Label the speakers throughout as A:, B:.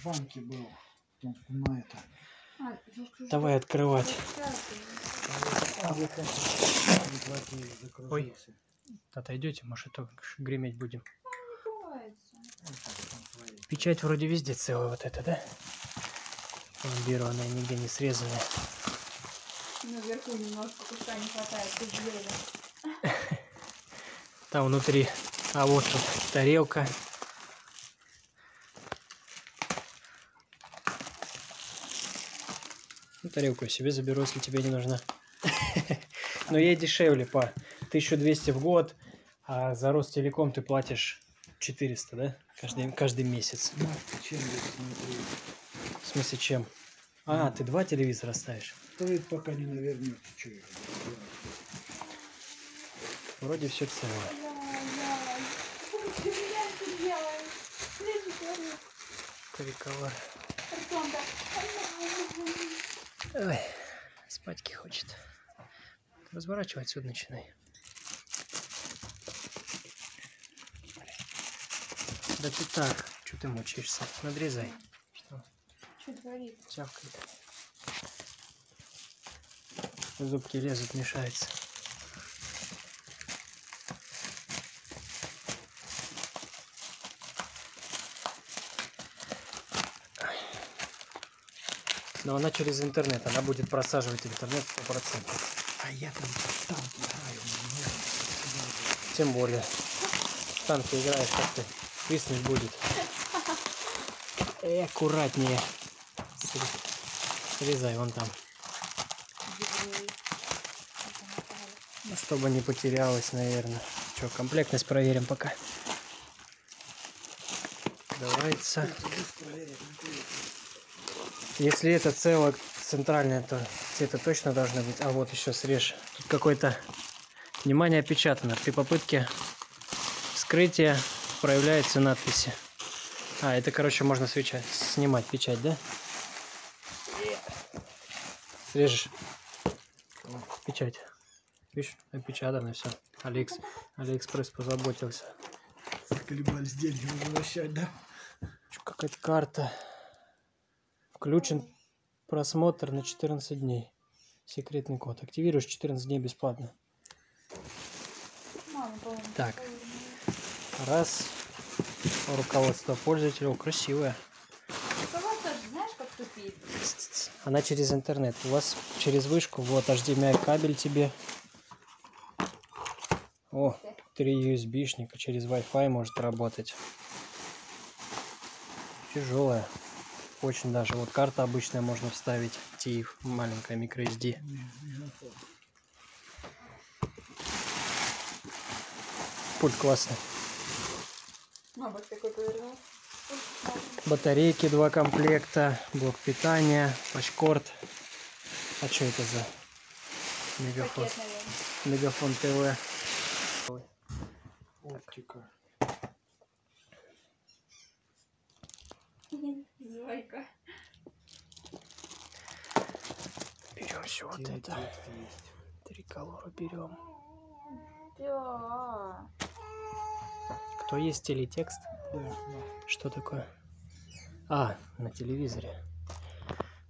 A: в банке был. На это.
B: А,
C: Давай открывать. Ой. Отойдете, может, и то греметь будем. Печать вроде везде целая вот эта, да? Пломбированная, нигде не срезанная.
B: Наверху немножко куска не хватает, тут.
C: Там внутри. А вот тут тарелка. Ну, тарелку я себе заберу, если тебе не нужна. Но ей дешевле по 1200 в год, а за Ростелеком ты платишь 400, да? Каждый, каждый месяц. В смысле, чем? А, ты два телевизора ставишь?
A: Стоит, пока не навернете, что я.
C: Вроде все целое.
B: Яй-яй. Что меня ты делаешь? Слышишь, говорю,
C: Кориковар.
B: Артем, да.
C: Ой, спатьки хочет. Разворачивать отсюда начинай. Да ты так, что ты мучаешься? Надрезай. Что?
B: Что творит?
C: Тявкает. Зубки лезут, мешается. Но она через интернет, она будет просаживать интернет 100%.
A: А я там в танки играю.
C: Тем более. В танки играешь, как ты виснуть будет. Э, аккуратнее. Сре- Срезай вон там. Ну, чтобы не потерялась, наверное. Что, комплектность проверим пока. Давайте. Если это целое центральное, то это точно должно быть. А вот еще срежь. Тут какой-то... Внимание, опечатано. При попытке вскрытия проявляются надписи. А, это, короче, можно свечать, снимать печать, да? Срежешь. Печать. Видишь, опечатано все. Алекс, Алиэкспресс позаботился.
A: Колебались деньги возвращать, да?
C: Какая-то карта. Включен просмотр на 14 дней. Секретный код. Активируешь 14 дней бесплатно. Так. Раз. Руководство пользователя. Красивое. Она через интернет. У вас через вышку. Вот HDMI кабель тебе. О, три USB-шника через Wi-Fi может работать. Тяжелая. Очень даже. Вот карта обычная можно вставить. TIFF. Маленькая microSD. Пульт классный. Батарейки два комплекта, блок питания, пачкорд. А что это за мегафон?
B: Пакет, наверное.
C: Мегафон ТВ.
A: Оптика.
B: Зайка.
C: Берем все вот это. Триколору берем.
B: Да.
C: Кто есть телетекст?
A: Да, да.
C: Что такое? А, на телевизоре.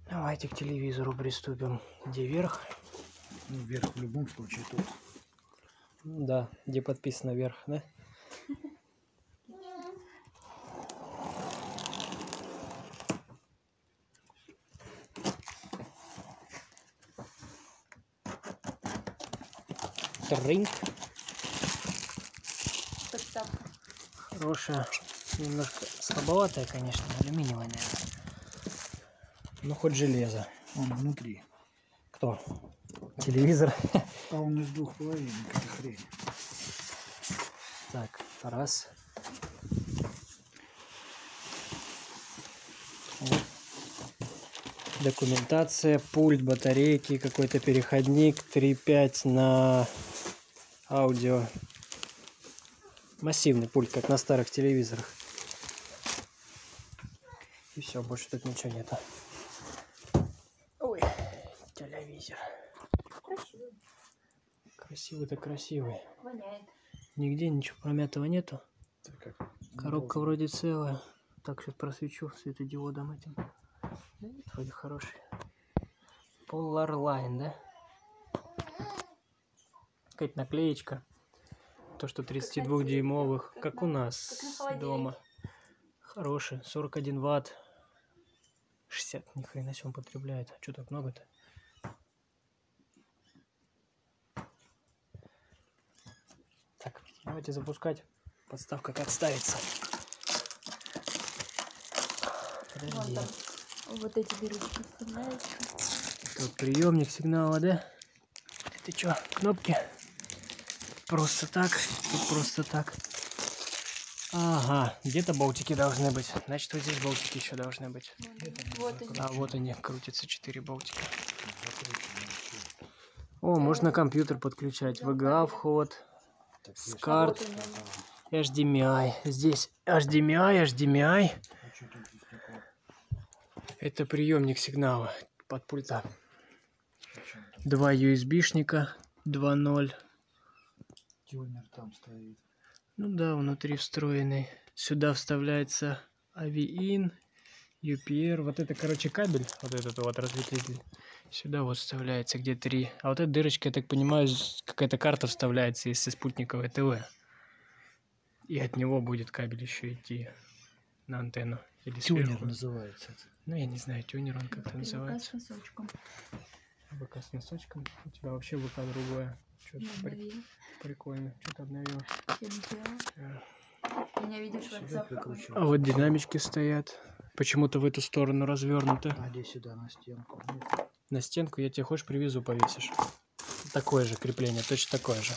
C: Давайте к телевизору приступим. Где вверх?
A: Ну, вверх в любом случае тут.
C: Да, где подписано вверх, да?
B: Подставка.
C: Хорошая. Немножко слабоватая, конечно, алюминиевая, наверное. Ну, хоть железо.
A: Он внутри.
C: Кто? Телевизор.
A: А он из двух половинок, эта хрень.
C: Так, раз. Вот. Документация, пульт, батарейки, какой-то переходник 3.5 на аудио. Массивный пульт, как на старых телевизорах. И все, больше тут ничего нету. Ой, телевизор.
B: Красиво.
C: Красивый-то красивый.
B: Воняет.
C: Нигде ничего промятого нету.
A: Так как
C: Коробка вроде целая. Так, сейчас просвечу светодиодом этим. Да вроде хороший. Polarline, да? Какая-то наклеечка. То, что 32-дюймовых,
B: Как
C: как у нас
B: как
C: дома. Хороший, 41 ватт. 60, ни хрена себе он потребляет. Что так много-то? Так, давайте запускать. Подставка как ставится. Подожди.
B: вот эти дырочки вставляются.
C: Тут приемник сигнала, да? Это что, кнопки? Просто так, тут просто так. Ага, где-то болтики должны быть. Значит, вот здесь болтики еще должны быть.
B: Вот, они.
C: А вот они, крутятся 4 болтика. О, можно компьютер подключать. VGA вход,
B: они.
C: HDMI. Здесь HDMI, HDMI.
A: здесь такое?
C: Это приемник сигнала под пульта. Два USB-шника 2.0.
A: Тюнер там стоит.
C: Ну да, внутри встроенный. Сюда вставляется AVIN, UPR. Вот это, короче, кабель, вот этот вот разветвитель. Сюда вот вставляется, где три. А вот эта дырочка, я так понимаю, какая-то карта вставляется, если спутниковое ТВ. И от него будет кабель еще идти на антенну. Или
A: Тюнер
C: сверху.
A: называется.
C: Ну, я не знаю, тюнер он как-то называется.
B: с носочком.
C: ВК с носочком. У тебя вообще ВК другое. Что-то
B: Обновила.
C: прикольно. Что-то.
B: У меня, видишь,
A: прикручивается.
C: А вот динамички стоят. Почему-то в эту сторону развернуты.
A: А где сюда на стенку? Нет.
C: На стенку я тебе хочешь привезу, повесишь. Такое же крепление, точно такое же.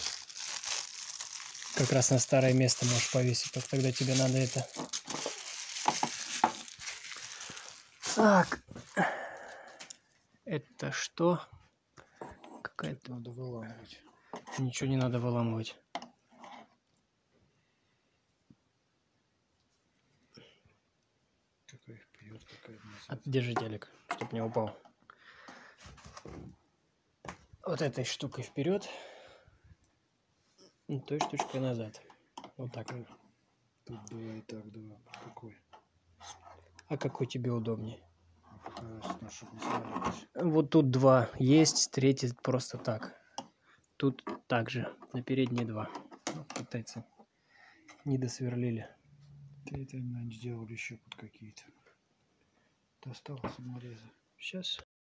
C: Как раз на старое место можешь повесить, только тогда тебе надо это. Так. Это что? Какая-то...
A: Надо выламывать.
C: Ничего не надо выламывать.
A: Какая вперед, какая.
C: А, Держи телек, чтоб не упал. Вот этой штукой вперед. И той штучкой назад. Вот так.
A: Тут два и так два. Какой?
C: А какой тебе удобнее? Вот тут два есть, третий просто так. Тут также, на передние два. Вот китайцы не досверлили.
A: Ты это, наверное, сделали еще под какие-то. Достал саморезы.
C: Сейчас